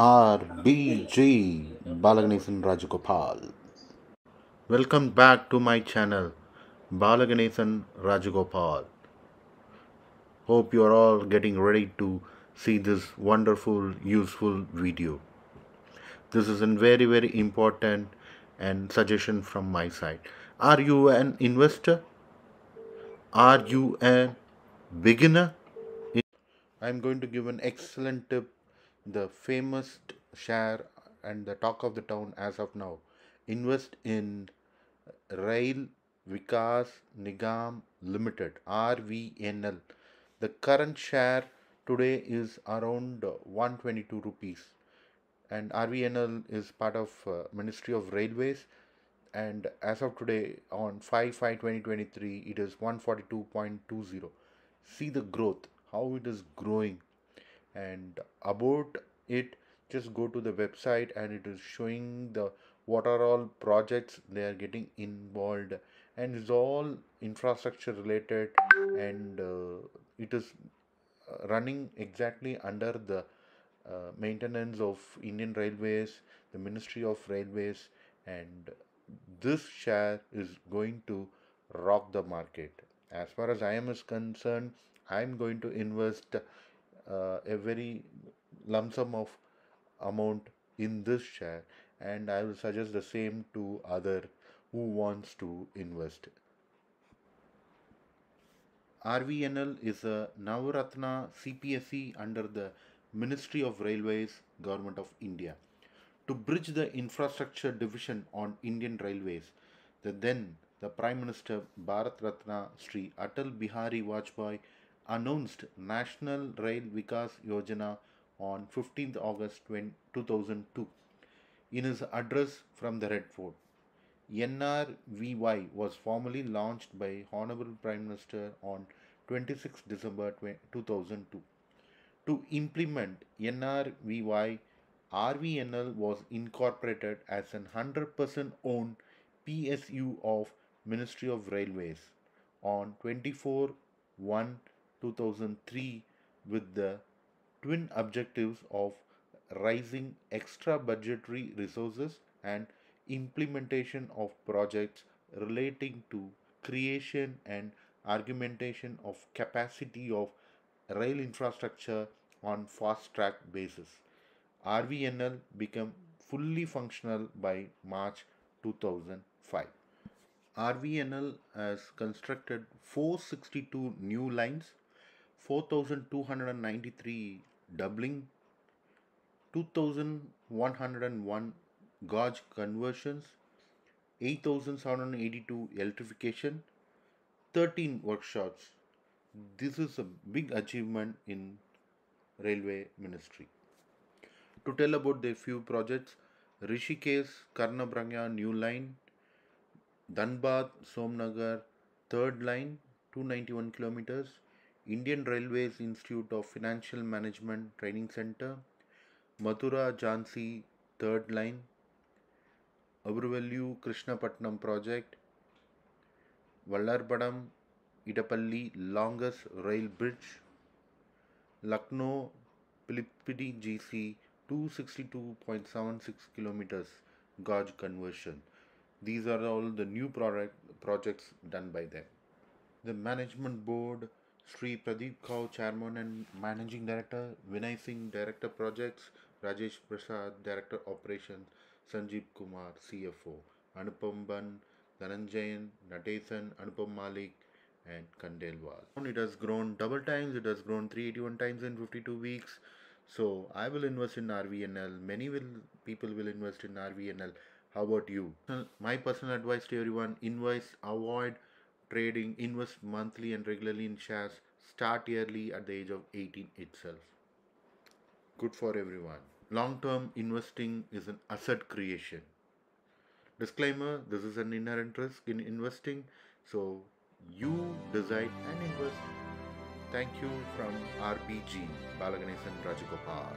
RBG Balaganesan Rajagopal. Welcome back to my channel Balaganesan Rajagopal. Hope you are all getting ready to see this wonderful, useful video. This is a very, very important and suggestion from my side. Are you an investor? Are you a beginner? I'm going to give an excellent tip. The famous share and the talk of the town as of now. Invest in Rail Vikas Nigam Limited RVNL. The current share today is around 122 rupees, and RVNL is part of uh, Ministry of Railways. And as of today, on 5 5 2023, it is 142.20. See the growth, how it is growing, and about it, just go to the website and it is showing the what are all projects they are getting involved and it's all infrastructure related and uh, it is uh, running exactly under the uh, maintenance of Indian Railways, the Ministry of Railways, and this share is going to rock the market. As far as I am is concerned, I am going to invest Uh, a very lump sum of amount in this share, and I will suggest the same to other who wants to invest. RVNL is a Navaratna CPSE under the Ministry of Railways, Government of India. To bridge the infrastructure division on Indian Railways, the then the Prime Minister Bharat Ratna Sri Atal Bihari Vajpayee announced National Rail Vikas Yojana on 15th August 2002 in his address from the Red Fort. NRVY was formally launched by Honorable Prime Minister on 26 December 2002. To implement NRVY, RVNL was incorporated as an 100% owned PSU of Ministry of Railways on 24 1 2003 with the twin objectives of raising extra budgetary resources and implementation of projects relating to creation and argumentation of capacity of rail infrastructure on fast track basis. RVNL became fully functional by March 2005. RVNL has constructed 462 new lines, 4293 doubling, 2101 gauge conversions, 8782 electrification, 13 workshops. This is a big achievement in railway ministry. To tell about the few projects, Rishikesh Karnaprayag new line, Dhanbad Sonnagar third line 291 kilometers, Indian Railways Institute of Financial Management Training Center, Mathura Jhansi third line, Abruvelu Krishnapatnam project, Vallarpadam Idapalli longest rail bridge, Lucknow Pilibhit GC 262.76 kilometers gauge conversion. These are all the new product projects done by them. The management board Sri Pradeep Gaur, Chairman and Managing Director, Vinay Singh, Director Projects, Rajesh Prasad, Director Operations, Sanjeev Kumar, CFO, Anupam Ban, Dhananjayan, Natesan, Anupam Malik, and Khandelwal. It has grown double times, it has grown 381 times in 52 weeks. So I will invest in RVNL. Many will people will invest in RVNL. How about you? My personal advice to everyone invest, avoid trading, invest monthly and regularly in shares, start yearly at the age of 18 itself. Good for everyone. Long term investing is an asset creation. Disclaimer this is an inherent risk in investing, so you decide and invest. Thank you from RBG Balaganesan Rajagopal.